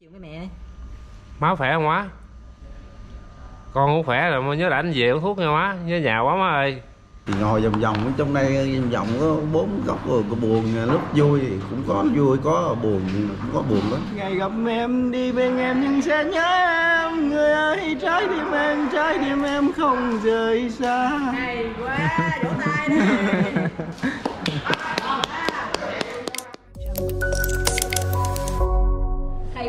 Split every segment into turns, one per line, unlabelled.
chuyện với mẹ
má khỏe không má? Con không khỏe là nhớ lãnh về uống thuốc nha má nhớ nhà quá má ơi.
Thì ngồi vòng vòng ở trong đây vòng vòng có bốn góc rồi có buồn lúc vui thì cũng có vui có buồn cũng có buồn đó.
Ngày gặp em đi bên em nhưng sẽ nhớ em. Người ơi trái tim em trái tim em không rời xa.
Hay quá vỗ tay đi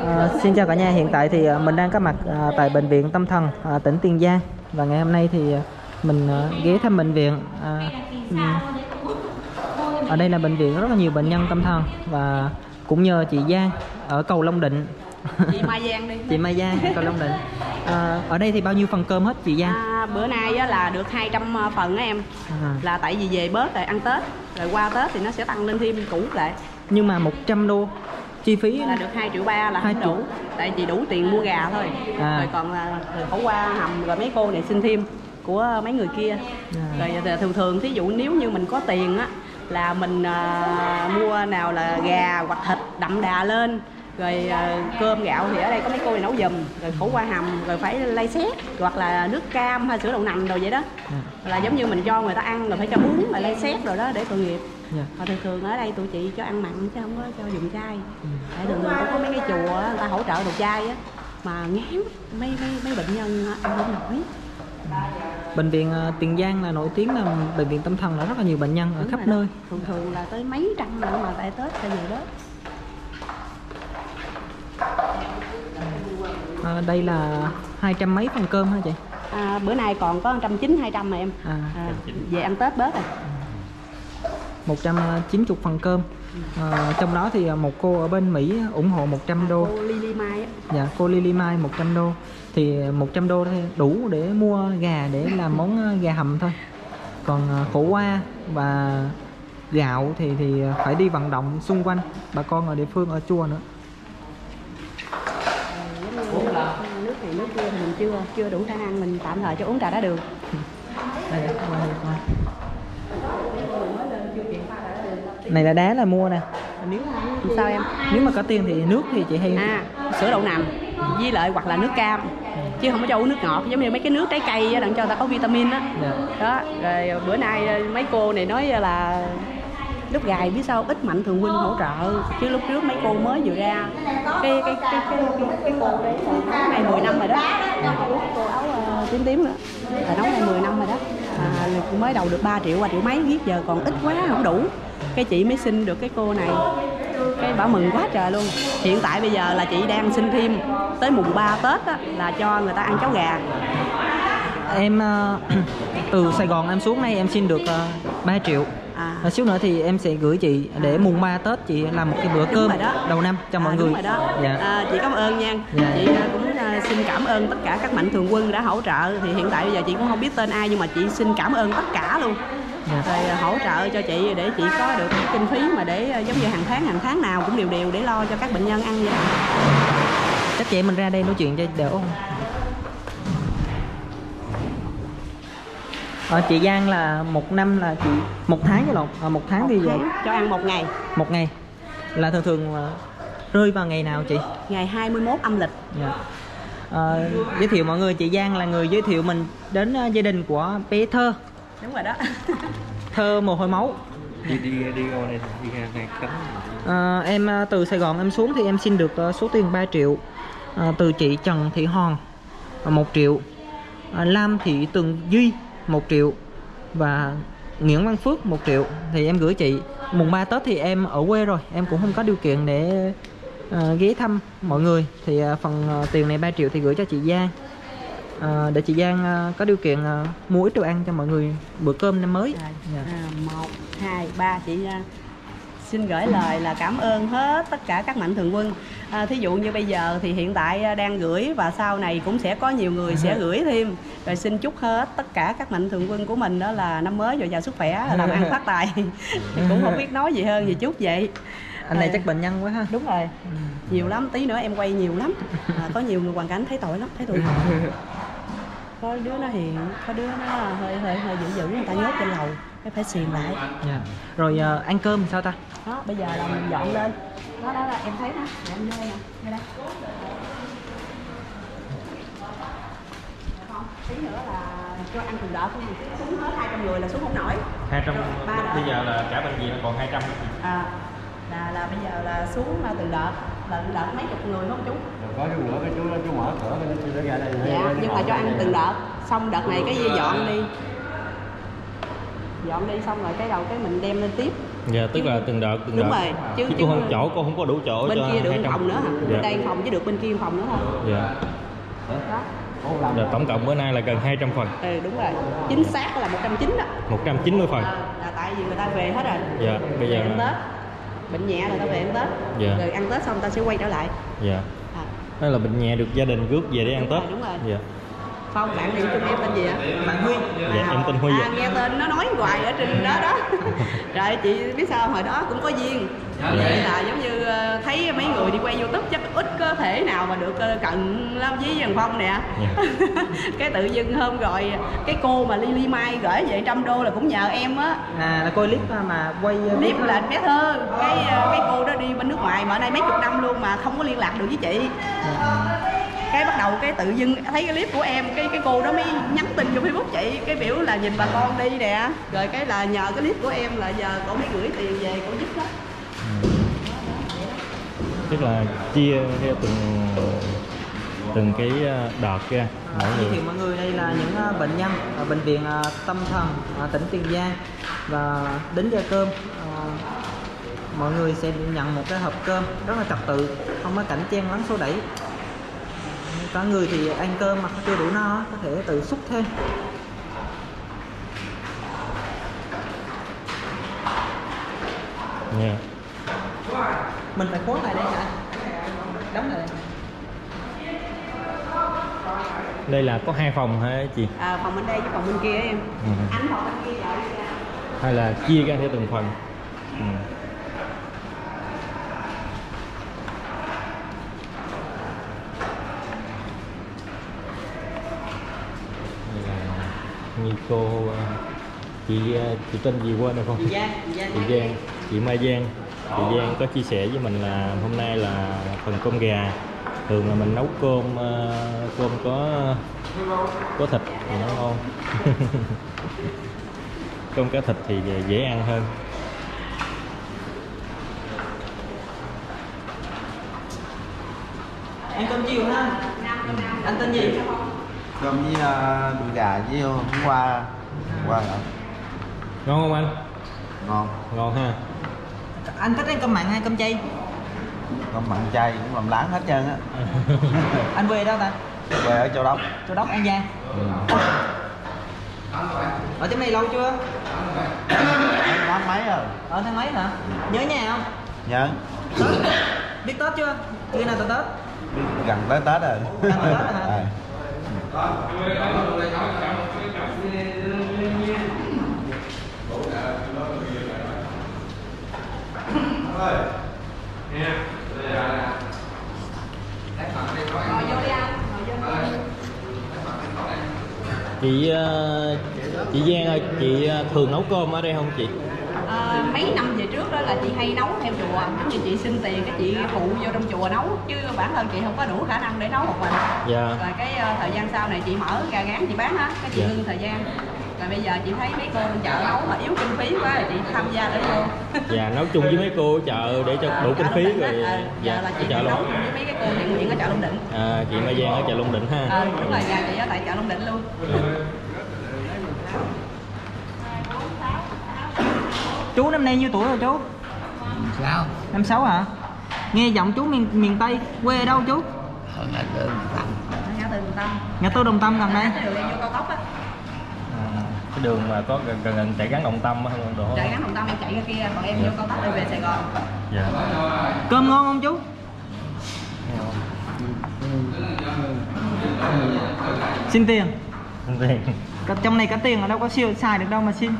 À, xin chào cả nhà, hiện tại thì à, mình đang có mặt à, tại bệnh viện tâm thần tỉnh Tiền Giang. Và ngày hôm nay thì mình ghé thăm bệnh viện. À, ở đây là bệnh viện rất là nhiều bệnh nhân tâm thần. Và cũng nhờ chị Giang ở cầu Long Định,
chị Mai Giang đi.
Chị Mai Giang cầu Long Định. À, ở đây thì bao nhiêu phần cơm hết chị Giang?
à, bữa nay là được 200 phần em.
À,
là tại vì về bớt rồi ăn Tết rồi qua Tết thì nó sẽ tăng lên thêm cũ lại.
Nhưng mà 100 đô chi phí
là được 2 triệu ba là
Hai
không
triệu.
đủ tại vì đủ tiền mua gà thôi
À.
rồi còn là khẩu qua hầm rồi mấy cô này xin thêm của mấy người kia
À.
rồi thường thường thí dụ nếu như mình có tiền á là mình à, mua nào là gà hoặc thịt đậm đà lên rồi à, cơm gạo thì ở đây có mấy cô này nấu giùm rồi khổ qua hầm rồi phải lay xét hoặc là nước cam hay sữa đậu nành rồi vậy đó
À.
là giống như mình cho người ta ăn rồi phải cho bún rồi lay xét rồi đó để tội nghiệp
Dạ.
mà thường thường ở đây tụi chị cho ăn mặn chứ không có cho dùng chay
Ừ.
tại thường thường có mấy cái chùa người ta hỗ trợ đồ chay á mà ngán mấy mấy mấy bệnh nhân ăn không nổi
Bệnh viện à, Tiền Giang là nổi tiếng là bệnh viện tâm thần là rất là nhiều bệnh nhân ở
Đúng
khắp nơi.
thường thường là tới mấy trăm nữa mà tại tết phải về đó
đây là hai trăm mấy phần cơm hả chị?
à, bữa nay còn có trăm chín hai trăm mà em
À,
à, về ăn tết bớt rồi
190 phần cơm. À, trong đó thì một cô ở bên Mỹ ủng hộ 100 đô.
cô Lily Mai á
Dạ, cô Lily Mai 100 đô. Thì 100 đô thì đủ để mua gà để làm món à, gà hầm thôi. Còn à, khổ qua và gạo thì thì phải đi vận động xung quanh bà con ở địa phương ở chùa nữa.
giống như nước này nước kia thì mình chưa chưa đủ khả năng mình tạm thời cho uống trà đá đường
Đây, đây, qua đây, qua. Này là đá là mua nè. Nếu
sao em
nếu mà có tiền thì nước thì chị hay
à sữa đậu nành với lại hoặc là nước cam chứ không có cho uống nước ngọt giống như mấy cái nước trái cây đặng cho ta có vitamin á
Dạ.
đó rồi bữa nay mấy cô này nói là lúc gài biết sao ít mạnh thường huynh hỗ trợ. Chứ lúc trước mấy cô mới vừa ra cái cái cái cái cái, cái cô đấy này 10 năm rồi đó. Cô áo uh, tím tím nữa là nấu này 10 năm rồi đó. À, mới đầu được 3 triệu qua triệu mấy viết giờ còn ít quá không đủ. Cái chị mới xin được cái cô này. Cái bảo mừng quá trời luôn. Hiện tại bây giờ là chị đang xin thêm tới mùng 3 tết á, là cho người ta ăn cháo gà.
Em uh, từ Sài Gòn em xuống đây em xin được ờ, uh, 3 triệu
à
Và xíu nữa thì em sẽ gửi chị để mùng 3 Tết chị làm một cái bữa cơm đầu năm cho mọi
à,
người.
đúng rồi đó
Dạ.
à, chị cảm ơn nha
Dạ.
chị à, cũng à, xin cảm ơn tất cả các mạnh thường quân đã hỗ trợ thì hiện tại bây giờ chị cũng không biết tên ai nhưng mà chị xin cảm ơn tất cả luôn
Dạ.
rồi à, hỗ trợ cho chị để chị có được cái kinh phí mà để à, giống như hàng tháng hàng tháng nào cũng đều đều để lo cho các bệnh nhân ăn vậy đó.
Chắc chị mình ra đây nói chuyện cho đỡ không? Ờ, chị Giang là một năm là chị một tháng chứ lộn. À, một tháng thì vậy.
cho ăn một ngày.
Một ngày. Là thường thường là rơi vào ngày nào chị?
ngày 21 âm lịch.
Dạ. Ờ, giới thiệu mọi người. Chị Giang là người giới thiệu mình đến ờ, gia đình của bé Thơ.
Đúng rồi đó.
Thơ mồ hôi máu.
Đi đi đi qua đây đi ra ngay cấm
Ờ, em ờ, từ Sài Gòn em xuống thì em xin được ờ, số tiền 3 triệu. Ờ, từ chị Trần Thị Hòn ờ, 1 triệu. Ờ, Lam Thị Tường Duy 1 triệu và Nguyễn Văn Phước 1 triệu thì em gửi chị. Mùng 3 Tết thì em ở quê rồi em cũng không có điều kiện để ờ, ghé thăm mọi người. Thì ờ, phần ờ, tiền này 3 triệu thì gửi cho chị Giang. Ờ, để chị Giang ờ, có điều kiện ờ, mua ít đồ ăn cho mọi người bữa cơm năm mới. Dạ.
À, một hai ba chị à, xin gửi lời là cảm ơn hết tất cả các mạnh thường quân. À, thí dụ như bây giờ thì hiện tại à, đang gửi và sau này cũng sẽ có nhiều người sẽ gửi thêm. Rồi xin chúc hết tất cả các mạnh thường quân của mình đó là năm mới dồi dào sức khỏe làm ăn phát tài. Thì cũng không biết nói gì hơn gì chút vậy.
Anh này
Ờ.
chắc bệnh nhân quá ha.
đúng rồi. Nhiều lắm tí nữa em quay nhiều lắm. À, có nhiều người hoàn cảnh thấy tội lắm thấy tội có đứa nó hiện có đứa nó hơi hơi hơi dữ dữ người ta nhốt trên lầu cái phải xiềng lại.
Dạ. rồi uh, ăn cơm sao ta?
Đó bây giờ là mình dọn lên. Đó đó là em thấy đó. Để em đây nè vô đây. Tí nữa là cho ăn từ đó nha xuống hết 200 người là xuống không nổi.
200
ba
bây giờ là cả bệnh viện còn 200
à, là là bây giờ là xuống từ đợt là từng đợt mấy chục người không chú?
Có chú nữa cái chú chú mở cửa cái chú nó ra đây.
Dạ nhưng mà cho ăn từng đợt. Xong đợt này cái dọn đi. Dọn đi xong rồi cái đầu cái mình đem lên tiếp.
Dạ tức là từng đợt từng
Đúng
đợt.
rồi, chứ-
chứ
chứ-
cũng không chỗ cô không có đủ chỗ
bên
cho
kia được
200.
phòng nữa hả?
Dạ.
bên đây phòng chứ được bên kia phòng nữa thôi
dạ.
đó.
Dạ, tổng cộng bữa nay là gần 200 phần.
Ừ đúng rồi. Chính xác là 190 đó.
190 phần.
Ờ, là tại vì người ta về hết rồi.
Dạ, bây giờ là-
tết bệnh nhẹ là ta về ăn tết
Dạ.
rồi ăn tết xong ta sẽ quay trở lại
dạ
à.
đó là bệnh nhẹ được gia đình rước về để ăn
Đúng rồi,
tết
đúng rồi.
dạ
không? Bạn thì chung em tên gì ạ?
Bạn huy.
Dạ em tên huy
à, nghe tên nó nói hoài ở trên đó đó. Rồi chị biết sao hồi đó cũng có duyên. Vậy. Là giống như ờ, thấy mấy người đi quay youtube chắc ít có thể nào mà được ờ, cận lâm với Văn phong nè.
Dạ.
cái tự dưng hôm rồi cái cô mà Lily Mai gửi về trăm đô là cũng nhờ em á.
Là, là coi clip mà quay
clip là bé thơ. Cái ờ, cái cô đó đi bên nước ngoài mà ở đây mấy chục năm luôn mà không có liên lạc được với chị cái bắt đầu cái tự dưng thấy cái clip của em cái cái cô đó mới nhắn tin cho facebook chị cái biểu là nhìn bà con đi nè. Rồi cái là nhờ cái clip của em là giờ cổ mới gửi tiền về cổ giúp đó
tức là chia theo từng từng cái ờ, đợt ra mỗi
giới
người.
thiệu mọi người đây là những ờ, bệnh nhân ở bệnh viện tâm thần tỉnh Tiền Giang. Và đến giờ cơm mọi người sẽ nhận một cái hộp cơm rất là trật tự không có cảnh chen lấn số đẩy có người thì ăn cơm mà chưa đủ no có thể tự xúc thêm.
Nha.
Mình phải khóa lại đây hả đóng lại đây.
đây là có hai phòng hả chị?
À, phòng bên đây với phòng bên kia em.
Ừ.
anh phòng bên kia
hay là chia ra theo từng phần? Ừ. Đây là như cô ờ, chị ờ, chị tên gì quên được không?
Chị Giang chị Giang.
Chị Mai Giang. Chị Giang có chia sẻ với mình là hôm nay là phần cơm gà. Thường là mình nấu cơm ờ, cơm có có thịt thì nó ngon. Cơm cá thịt thì dễ ăn hơn.
Ăn cơm chiều ha. Anh tên gì
cơm với uh, đùi gà với hôm qua qua là
ngon không anh?
Ngon.
Ngon ha.
Anh thích ăn cơm mặn hay cơm chay?
Cơm mặn chay cũng làm láng hết trơn á.
Anh quê đâu ta?
Về ở châu đốc.
Châu đốc an giang.
Ừ.
ở chỗ này lâu chưa?
Tháng mấy rồi?
Ở tháng mấy hả? Nhớ nhà không?
Nhớ.
Tết. biết tết chưa? Khi nào tới tết.
Gần tới tết rồi.
Gần tới Tết rồi hả?
Ờ
chị ờ, chị Giang ơi chị ờ, thường nấu cơm ở đây không chị?
Ờ, mấy năm về trước đó là chị hay nấu theo chùa. Giống như chị xin tiền cái chị phụ vô trong chùa nấu chứ bản thân chị không có đủ khả năng để nấu một mình.
Dạ.
Rồi cái ờ, thời gian sau này chị mở gà gán chị bán á cái chị
Dạ.
ngưng thời gian. Rồi bây giờ chị thấy mấy cô chợ nấu mà yếu kinh phí quá rồi chị tham gia để vô.
Dạ nấu chung với mấy cô chợ để cho đủ kinh phí rồi.
Ờ,
dạ
là chị
chợ
nấu
luôn
cùng với mấy cái cô thiện nguyện ở chợ Long Định.
À, chị Mai Giang ở chợ Long Định ha.
Ờ đúng rồi nhà chị ở tại chợ Long Định luôn
chú năm nay nhiêu tuổi rồi chú?
Sao
năm sáu hả? Nghe giọng chú miền miền tây quê ở đâu chú?
Tặng
ở ngã tư Đồng Tâm.
Nhà tôi đồng tâm gần đây.
Cái đường đi vô cao tốc á.
À, cái đường mà có gần gần, gần chạy gắn động tâm á không độ
chợ gắn Đồng Tâm em chạy ra kia còn em vô cao tốc đi về Sài Gòn.
Dạ.
Cơm ngon không chú? Xin tiền.
Tiền.
Cả- trong này có tiền ở đâu có siêu xài được đâu mà xin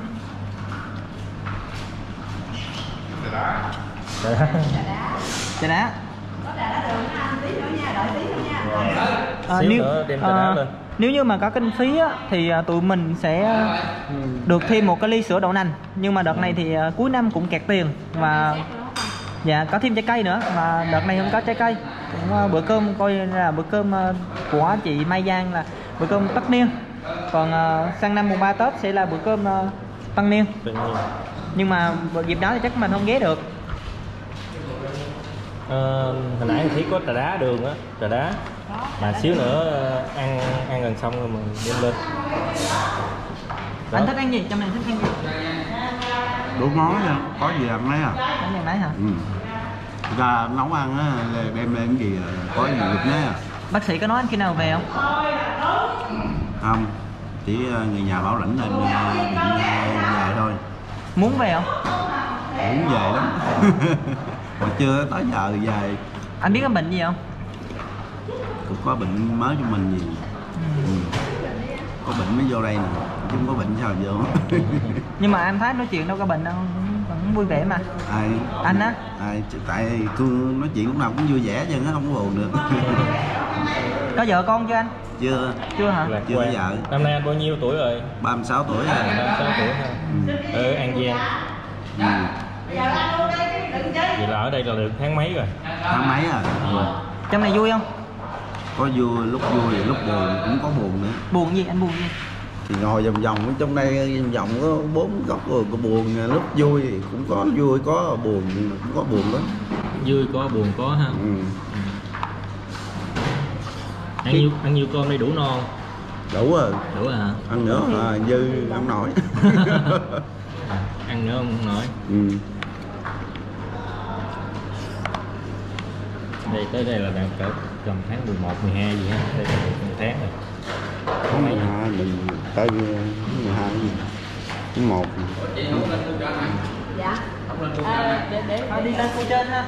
Dạ.
chả đá.
Có trà đá đường anh tí nữa nha đợi tí nữa nha
Ờ,
Xíu
nếu,
nữa đem trà
ờ,
đá lên.
nếu như mà có kinh phí á, thì ờ, tụi mình sẽ ờ, được thêm một cái ly sữa đậu nành. Nhưng mà đợt này thì ờ, cuối năm cũng kẹt tiền và dạ có thêm trái cây nữa mà đợt này không có trái cây. Cũng ờ, bữa cơm coi là bữa cơm ờ, của chị Mai Giang là bữa cơm tất niên. Còn ờ, sang năm mùng 3 Tết sẽ là bữa cơm ờ, tăng niên nhưng mà vào dịp đó thì chắc mình không ghé được.
Ờ, hồi nãy thấy có trà đá đường á trà đá. Mà xíu nữa ờ, ăn ăn gần xong rồi mình đem lên. Đó.
anh thích ăn gì? Trong này thích ăn gì?
Đủ món nha có gì ăn lấy à?
Bánh mì máy hả?
Ừ. ra nấu ăn á đem lên cái gì là có gì được lấy à?
Bác sĩ có nói anh khi nào về không?
Không. Chỉ ờ, người nhà bảo lãnh lên ờ, ờ, về thôi
muốn về không?
Muốn về lắm. Mà chưa tới giờ thì về.
Anh biết có bệnh gì không?
Cũng có bệnh mới cho mình gì. Ừ. có bệnh mới vô đây nè chứ không có bệnh sao vô.
Nhưng mà anh thấy nói chuyện đâu có bệnh đâu vẫn- vẫn vui vẻ mà.
Ai?
Anh á?
ai? Tại cương nói chuyện lúc nào cũng vui vẻ chứ nó không có buồn được.
Có vợ con chưa anh
chưa.
Chưa hả?
Lạc
Chưa vợ.
năm nay anh bao nhiêu tuổi rồi?
36 tuổi rồi.
36 tuổi ha
ừ.
ở An Giang
Ừ.
vậy là ở đây là được tháng mấy rồi?
Tháng mấy à
trong này vui không?
Có vui lúc vui lúc buồn cũng có buồn nữa.
Buồn gì anh buồn gì?
Thì ngồi vòng vòng ở trong đây vòng vòng có bốn góc rồi có buồn lúc vui thì cũng có vui có buồn cũng có buồn lắm.
Vui có buồn có ha.
Ừ.
ăn nhiêu ăn nhiêu cơm đây đủ no không?
đủ rồi.
Đủ à?
Ăn nữa à, dư không nổi.
Ăn nữa không nổi.
Ừ.
đây tới đây là đang cỡ tầm tháng 11, 12 gì ha đây là một tháng rồi.
Tháng mười hai mình tới mười hai gì? Tháng một.
Dạ. À, để để
đi lên khu trên ha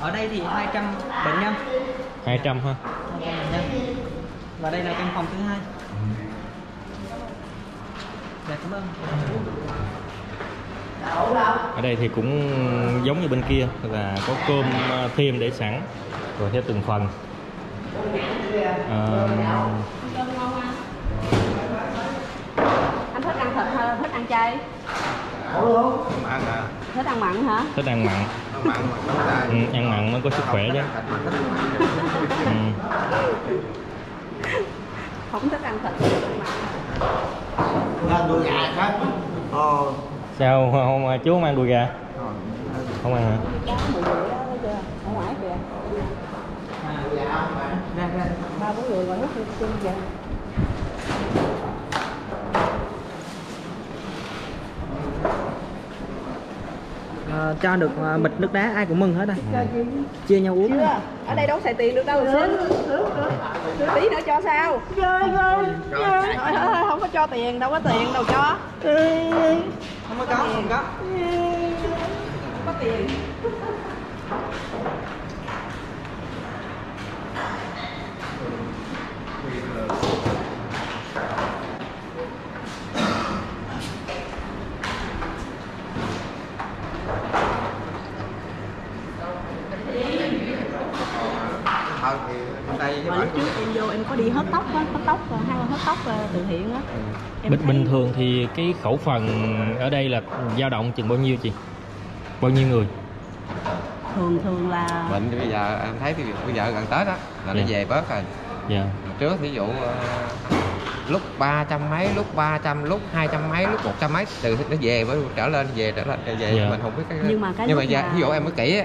ở đây thì 200 bệnh nhân.
200 ha
200 bệnh nhân và đây là căn phòng thứ hai. Dạ cảm ơn
ở đây thì cũng giống như bên kia là có cơm ờ, thêm để sẵn. Rồi theo từng phần. Ờ,
thích ăn
à.
Thích ăn mặn hả?
Thích ăn mặn. Ừ, ăn mặn mới có sức khỏe chứ. Ừ.
không thích ăn thịt ăn
đùi gà hết ờ.
Sao không chú không ăn đùi gà? Không ăn hả?
Ngoài
ra ra.
Ba bốn người còn hút chung kìa
Ờ, cho được ờ, bịch nước đá ai cũng mừng hết à chia nhau uống
chưa. ở đây đâu xài tiền được đâu xin tí nữa cho sao? Thôi thôi thôi không có cho tiền đâu có tiền đâu cho
không có có không có
không có tiền
thôi thì bên đây với
mà
bạn
lúc trước em vô em có đi hớt tóc ờ, hay là hớt tóc ờ, từ thiện á. Em
bình,
thấy-
bình thường thì cái khẩu phần ở đây là dao động chừng bao nhiêu chị? Bao nhiêu người?
Thường thường là
bệnh thì bây giờ em thấy thì bây giờ gần tết á là nó
Dạ.
về bớt rồi.
Dạ.
Trước ví dụ ờ, lúc ba trăm mấy lúc ba trăm lúc hai trăm mấy lúc một trăm mấy từ nó về mới trở lên về trở lên về
Dạ.
mình không biết cái
Nhưng mà cái
nhưng mà giờ
mà-
ví dụ em mới kỹ á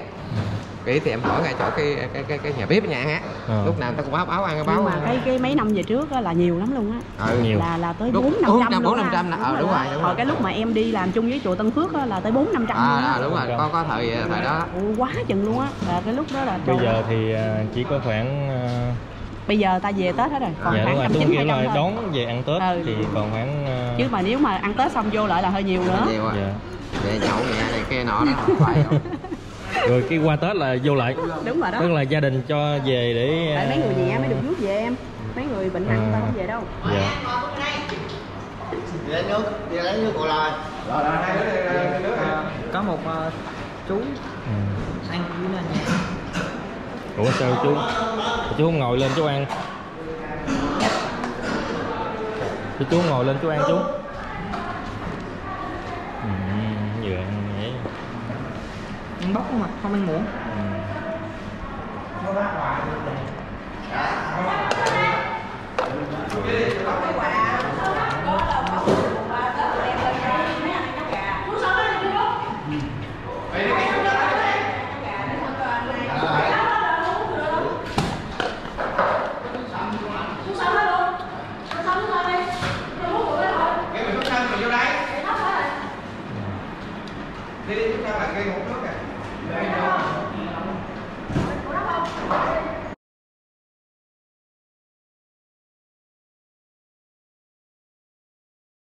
kỹ thì em hỏi ngay chỗ cái cái cái, cái nhà bếp ở nhà á.
Ờ.
lúc nào người ta cũng báo báo ăn báo.
Nhưng mà cái cái mấy năm về trước á là nhiều lắm luôn á.
Ừ.
nhiều.
là là tới bốn năm trăm
bốn năm trăm là- ờ, đúng rồi, đúng
hồi
rồi.
cái lúc mà em đi làm chung với chùa Tân Phước á là tới bốn năm trăm luôn
à,
á.
à đúng rồi có có thời thời đó.
Quá chừng luôn á. Là cái lúc đó là
bây giờ thì à, chỉ có khoảng à,
bây giờ ta về tết hết rồi còn
dạ đúng
khoảng
rồi
trăm chín hai trăm
đón về ăn tết
Ừ.
thì còn khoảng
chứ mà nếu mà ăn tết xong vô lại là hơi nhiều nữa.
Nhiều à
dạ.
về nhậu này kia nọ đó không phải không
rồi cái qua tết là vô lại.
Đúng rồi đó.
Tức là gia đình cho về để
tại
à,
mấy người nhẹ mới được rút về em. Mấy người bệnh nặng
À.
ta không về đâu.
Dạ.
Đi lấy nước đi lấy nước của lời
Ờ, có một ờ, chú.
Ừ.
ăn dưới này nha.
Ủa sao chú chú không ngồi lên chú ăn chú chú ngồi lên chú ăn chú
ăn bốc không mà không ăn muỗng
ừ.